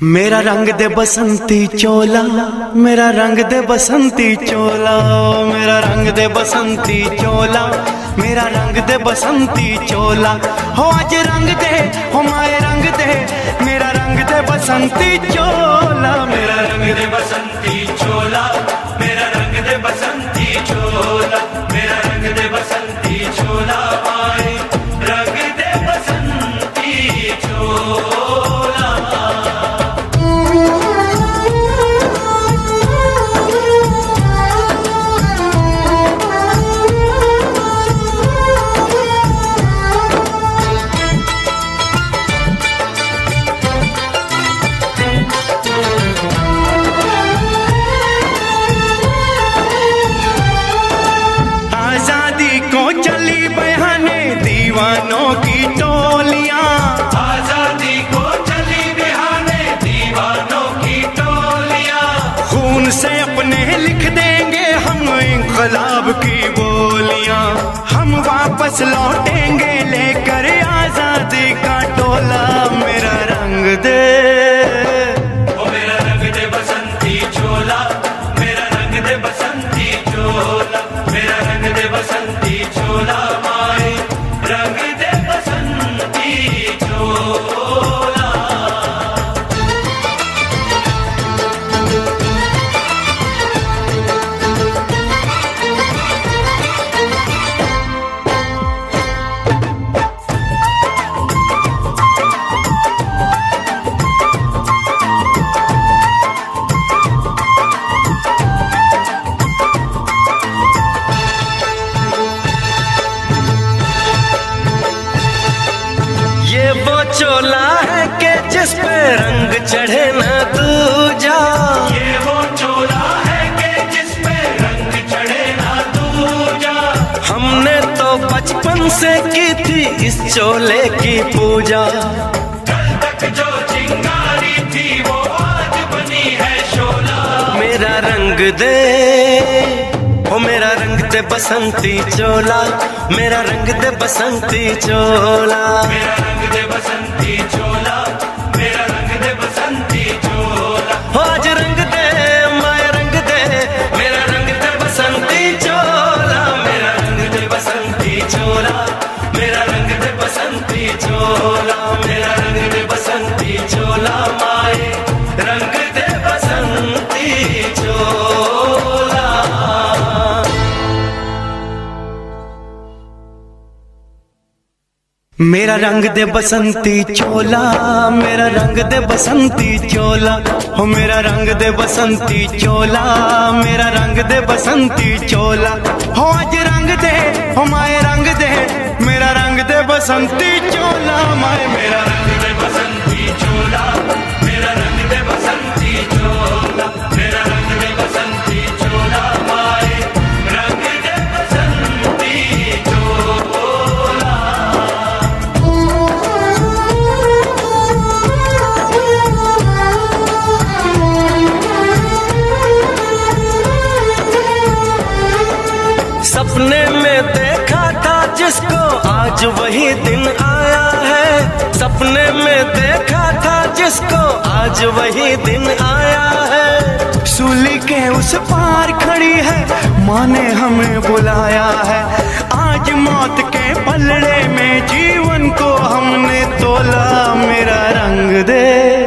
मेरा रंग दे बसंती चोला, मेरा रंग दे बसंती चोला, मेरा रंग दे बसंती चोला, मेरा रंग दे बसंती चोला। हो आज रंग दे, हो माए रंग दे, मेरा रंग दे बसंती चोला, मेरा रंग दे बसंती वापस लौटेंगे चढ़े ना दूजा ये वो चोला है कि जिस पे रंग चढ़े ना दूजा हमने तो बचपन से की थी इस चोले की पूजा। कल तक जो चिंगारी थी वो आज बनी है शोला। मेरा रंग दे ओ मेरा रंग दे बसंती चोला। मेरा रंग दे बसंती चोला। मेरा रंग दे बसंती चोला। मेरा रंग दे बसंती चोला, मेरा रंग दे बसंती चोला। हो मेरा रंग दे बसंती चोला, मेरा रंग दे बसंती चोला। हो आज रंग दे, हो माए रंग दे, मेरा रंग दे बसंती चोला, माए मेरा रंग दे बसंती चोला, मेरा रंग दे बसंती चोला। आज वही दिन आया है। सूली के उस पार खड़ी है, माँ ने हमें बुलाया है। आज मौत के पलड़े में जीवन को हमने तोला, मेरा रंग दे।